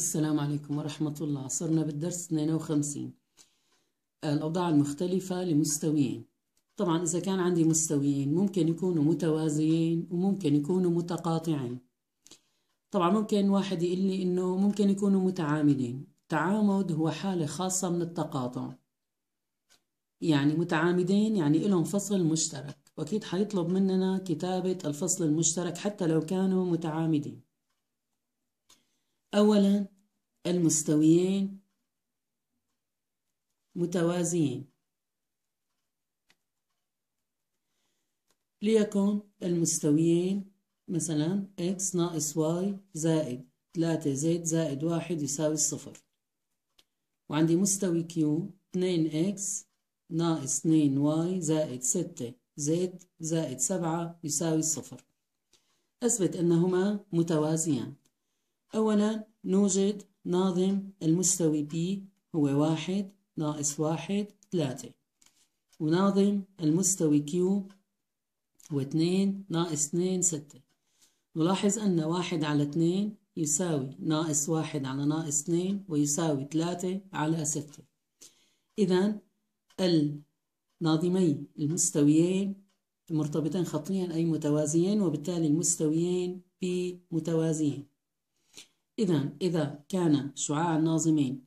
السلام عليكم ورحمة الله. صرنا بالدرس 52 الأوضاع المختلفة لمستويين. طبعا إذا كان عندي مستويين ممكن يكونوا متوازيين وممكن يكونوا متقاطعين. طبعا ممكن واحد يقول لي إنه ممكن يكونوا متعامدين تعامد هو حالة خاصة من التقاطع. يعني متعامدين يعني لهم فصل مشترك. وأكيد حيطلب مننا كتابة الفصل المشترك حتى لو كانوا متعامدين. أولا المستويين متوازيين. ليكن المستويين مثلا x ناقص y زائد 3z زائد 1 يساوي الصفر وعندي مستوي q 2x ناقص 2y زائد 6z زائد 7 يساوي الصفر أثبت أنهما متوازيان. أولا نوجد ناظم المستوي B هو واحد ناقص واحد ثلاثة. وناظم المستوي Q هو اثنين ناقص اثنين ستة. نلاحظ أن واحد على اثنين يساوي ناقص واحد على ناقص اثنين ويساوي ثلاثة على ستة. إذا الناظمي المستويين مرتبطين خطيا أي متوازيين وبالتالي المستويين B متوازيين. إذا إذا كان شعاع الناظمين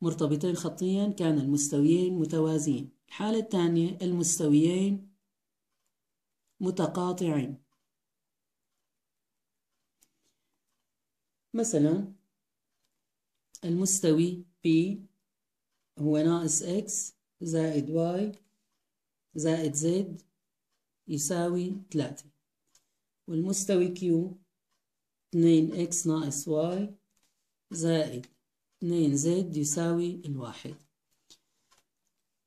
مرتبطين خطيا كان المستويين متوازيين. الحالة الثانية المستويين متقاطعين. مثلا المستوي P هو ناقص X زائد Y زائد Z يساوي 3 والمستوي Q اتنين إكس ناقص واي زائد اتنين زد يساوي الواحد.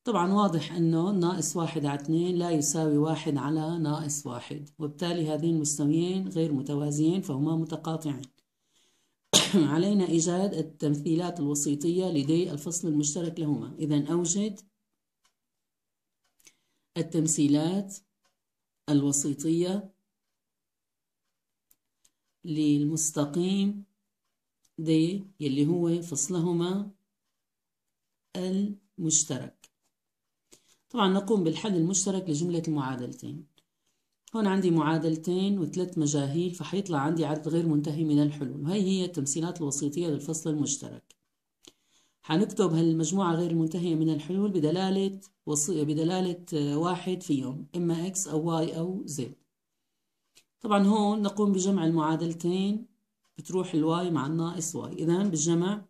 طبعا واضح إنه ناقص واحد على اتنين لا يساوي واحد على ناقص واحد وبالتالي هذين المستويين غير متوازيين فهما متقاطعين. علينا إيجاد التمثيلات الوسيطية ل d الفصل المشترك لهما. إذا أوجد التمثيلات الوسيطية للمستقيم دي يلي هو فصلهما المشترك. طبعا نقوم بالحل المشترك لجملة المعادلتين. هون عندي معادلتين وثلاث مجاهيل فحيطلع عندي عدد غير منتهي من الحلول وهي هي التمثيلات الوسيطية للفصل المشترك. حنكتب هالمجموعة غير المنتهية من الحلول بدلالة وسي... بدلالة واحد فيهم إما X أو Y أو Z طبعا هون نقوم بجمع المعادلتين بتروح ال y مع الناقص y. إذا بالجمع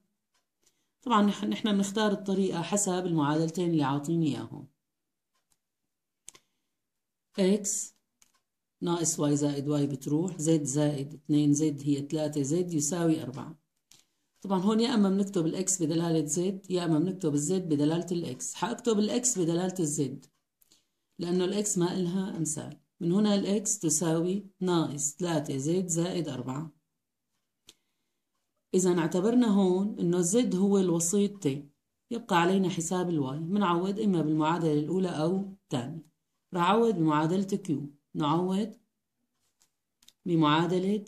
طبعا نحن بنختار الطريقة حسب المعادلتين اللي عاطيني إياهم. x ناقص y زائد y بتروح z زائد 2 z هي 3 z يساوي 4 طبعا هون يا إما بنكتب ال x بدلالة z يا إما بنكتب الزد بدلالة الاكس حأكتب الاكس بدلالة الزد لأنه الاكس ما إلها أمثال. من هنا الإكس تساوي ناقص 3 زد زائد 4 إذا اعتبرنا هون إنه z هو الوسيط t يبقى علينا حساب ال y بنعوض إما بالمعادلة الأولى أو الثانية. رح أعوض بمعادلة Q نعوض بمعادلة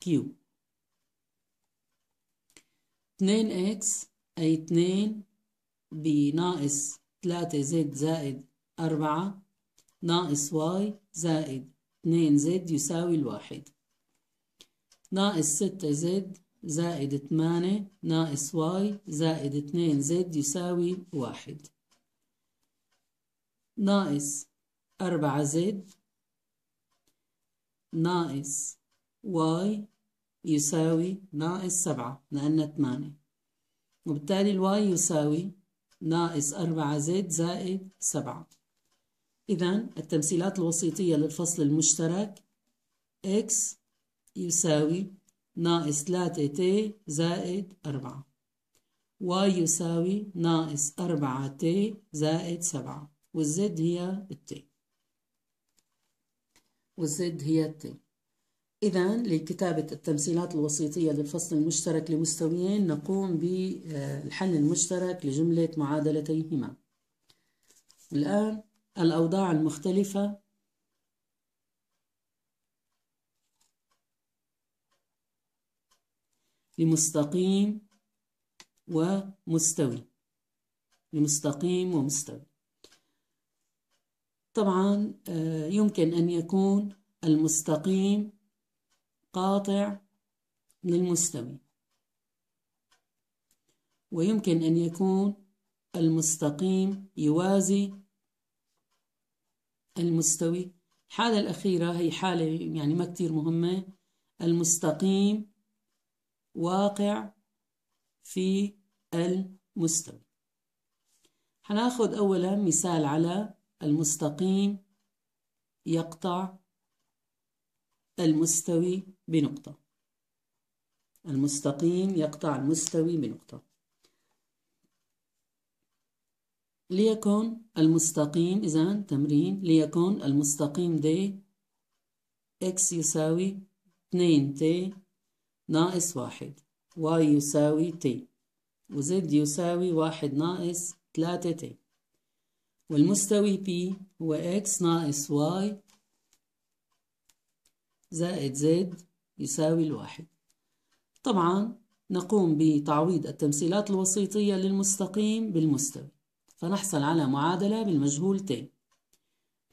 Q 2 x أي 2 بناقص 3 زد زائد 4 ناقص واي زائد 2 زد يساوي الواحد. ناقص 6 زد زائد 8 ناقص واي زائد 2 زد يساوي واحد. ناقص 4 z ناقص y يساوي ناقص 7 لأنها 8 وبالتالي ال y يساوي ناقص 4 z زائد 7 إذا التمثيلات الوسيطية للفصل المشترك x يساوي ناقص 3 t زائد 4 y يساوي ناقص 4 t زائد 7 والزد هي الت والزد هي الت إذا لكتابة التمثيلات الوسيطية للفصل المشترك لمستويين نقوم بالحل المشترك لجملة معادلتيهما. الآن الأوضاع المختلفة. لمستقيم ومستوي. لمستقيم ومستوي. طبعا آه، يمكن أن يكون المستقيم قاطع للمستوي. ويمكن أن يكون المستقيم يوازي المستوي. الحالة الأخيرة هي حالة يعني ما كتير مهمة. المستقيم واقع في المستوي. هناخد أولا مثال على المستقيم يقطع المستوي بنقطة. المستقيم يقطع المستوي بنقطة. ليكن المستقيم إذا تمرين ليكن المستقيم د x يساوي 2 t ناقص واحد. Y يساوي t. وz يساوي واحد ناقص 3 t. والمستوي P هو x ناقص y زائد z يساوي الواحد. طبعا نقوم بتعويض التمثيلات الوسيطية للمستقيم بالمستوي. فنحصل على معادلة بالمجهول t.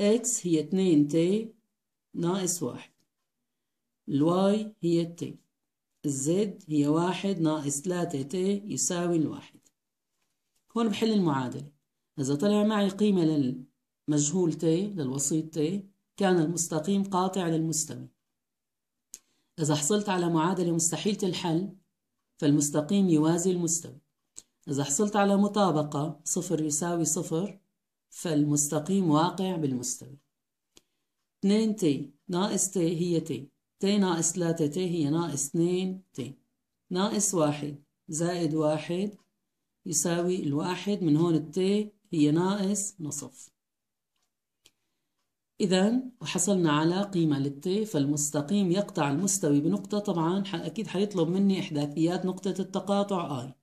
X هي 2 t ناقص واحد. الواي هي t. الزد هي واحد ناقص 3 t يساوي الواحد هون بحل المعادلة. إذا طلع معي قيمة للمجهول t للوسيط t كان المستقيم قاطع للمستوي. إذا حصلت على معادلة مستحيلة الحل فالمستقيم يوازي المستوي. إذا حصلت على مطابقة صفر يساوي صفر فالمستقيم واقع بالمستوي 2 t ناقص t هي t t ناقص 3 t هي ناقص 2 t ناقص واحد زائد واحد يساوي الواحد من هون ال t هي ناقص نصف. إذا وحصلنا على قيمة لل t فالمستقيم يقطع المستوي بنقطة. طبعا أكيد حيطلب مني إحداثيات نقطة التقاطع I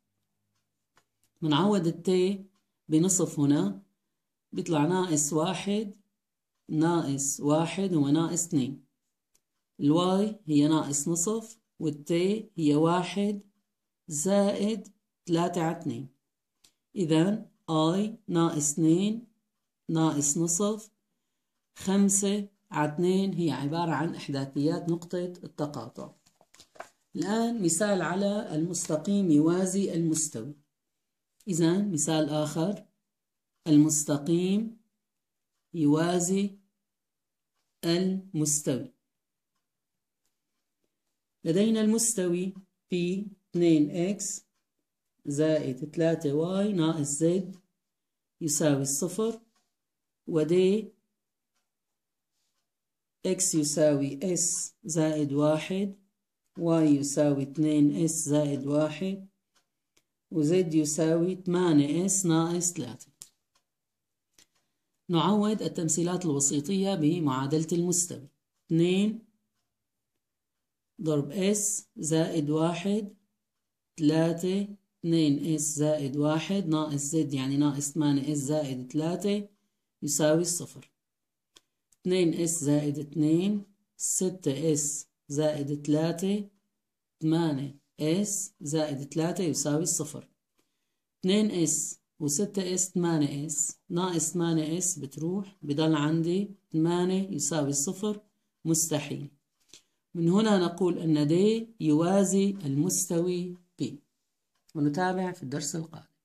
بنعوض التي بنصف هنا. بيطلع ناقص واحد ناقص واحد هو ناقص اثنين. الواي هي ناقص نصف والتي هي واحد زائد ثلاثة على اثنين. إذا اي ناقص اثنين ناقص نصف. خمسة على اثنين هي عبارة عن إحداثيات نقطة التقاطع. الآن مثال على المستقيم يوازي المستوي. إذا مثال آخر المستقيم يوازي المستوي. لدينا المستوي P 2x زائد 3y ناقص z يساوي الصفر ودي x يساوي s زائد واحد y يساوي 2s زائد واحد وزد يساوي 8 اس ناقص 3 نعوض التمثيلات الوسيطية بمعادلة المستوي. 2 ضرب s زائد واحد 3 2 s زائد واحد ناقص z يعني ناقص 8 s زائد 3 يساوي الصفر 2 s زائد 2 6 s زائد 3 8 s زائد 3 يساوي الصفر 2 s و6 s 8 s ناقص 8 s بتروح بضل عندي 8 يساوي الصفر مستحيل. من هنا نقول أن d يوازي المستوي P ونتابع في الدرس القادم.